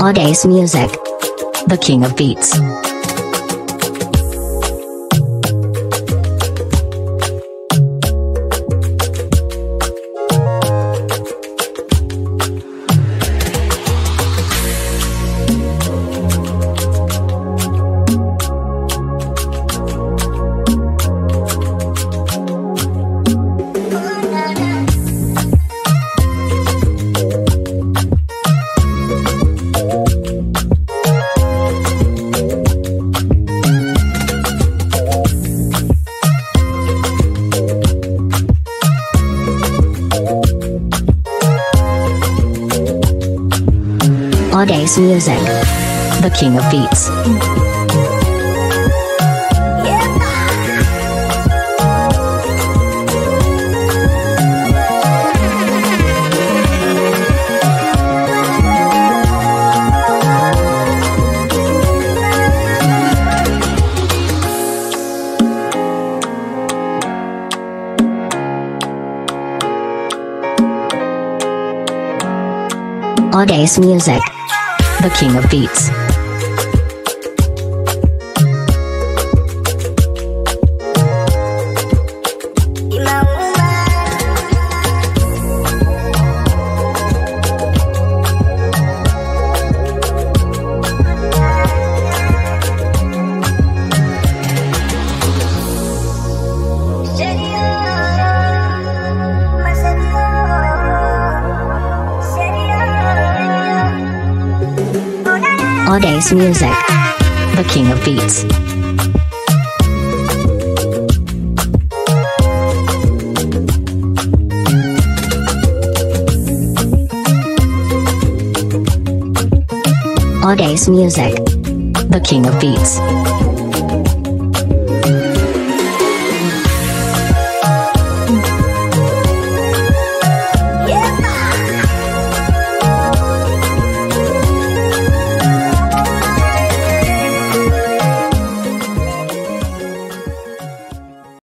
Audace Music. The king of beats. Audace Music. The king of beats. Audace Music. The king of beats. Audace Music. The king of beats. Audace Music. The king of beats.